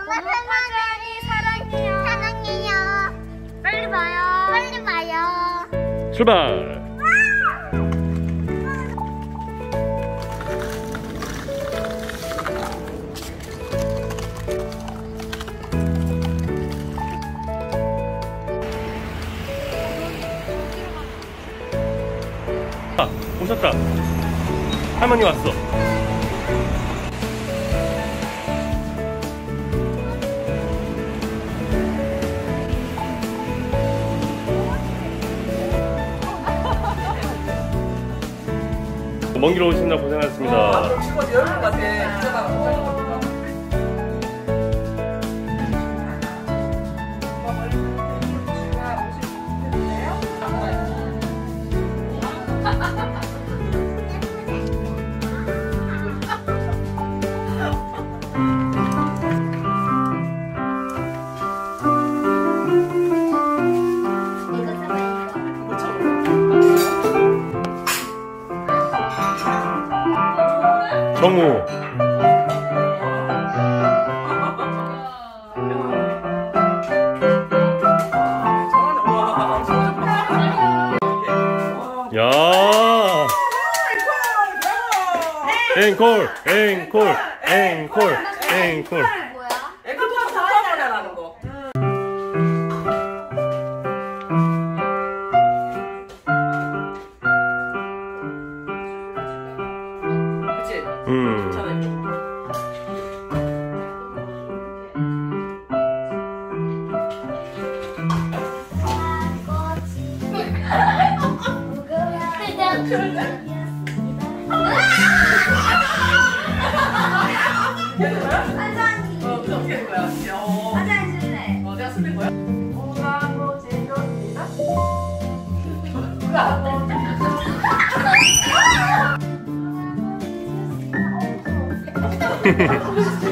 엄마 사랑해. 사랑해요. 사랑해요. 빨리 봐요. 빨리 봐요. 출발! 아, 오셨다. 할머니 왔어. 먼 길 오신다 고생하셨습니다. 친구 여름 같아. 정우. 야. 앵콜, 앵콜, 앵콜, 앵콜. 뭐야? 음. 괜찮아 よし!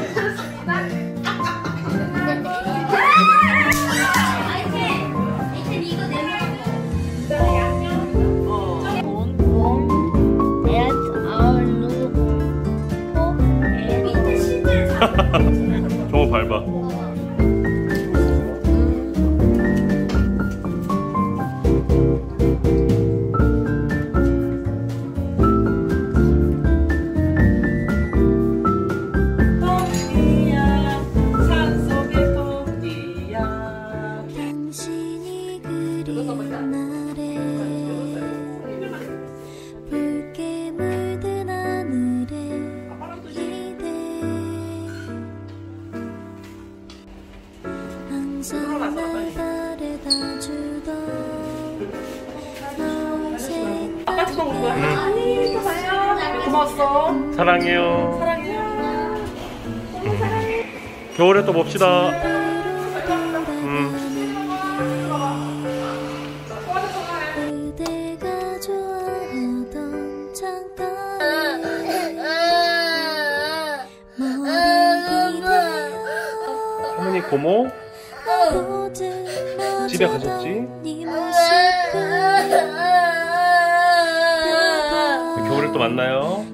아빠 집에 온 거야? 아니, 또 봐요. 고마웠어. 사랑해요. 사랑해요. 겨울에 또 봅시다. 음. 기대어 할머니 고모 집에 가셨지? 네 모습을 겨울에 또 만나요.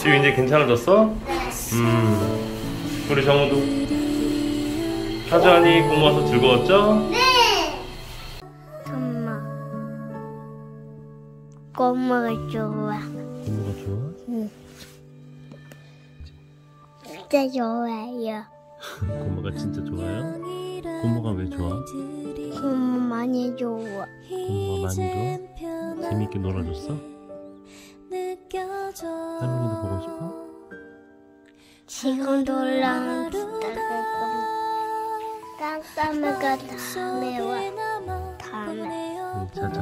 지금 이제 괜찮아졌어? 음. 우리 정우도 하전이 고모 와서 즐거웠죠? 엄마. 꼬마가 좋아. 고모가 좋아? 진짜 좋아요. 고모가 진짜 좋아요? 고모가 왜 좋아? 엄마 많이 좋아. 고모가 많이 좋아? 재밌게 놀아줬어? 할머니도 보고 싶어? 지금 놀라면 깜깜이가 다음에 와. 다음에.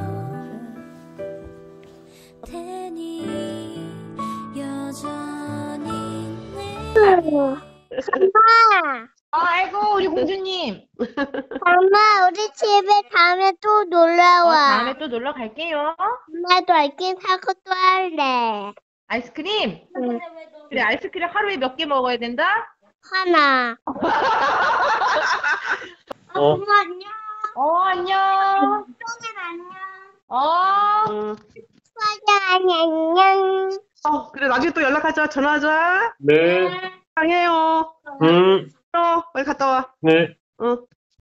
테니 여전히 내 엄마. 아, 아이고 우리 공주님. 엄마, 우리 집에 다음에 또 어, 놀러와. 다음에 또 놀러 갈게요. 엄마도 알긴 사고 또 할래. 아이스크림. 응. 그래 아이스크림 하루에 몇 개 먹어야 된다? 하나. 어. 엄마 안녕. 어 안녕. 똥은 안녕. 어. 화장 안녕. 어, 그래, 나중에 또 연락하자. 전화하자. 네. 사랑해요. 음. 어, 빨리 갔다 와. 네. 어.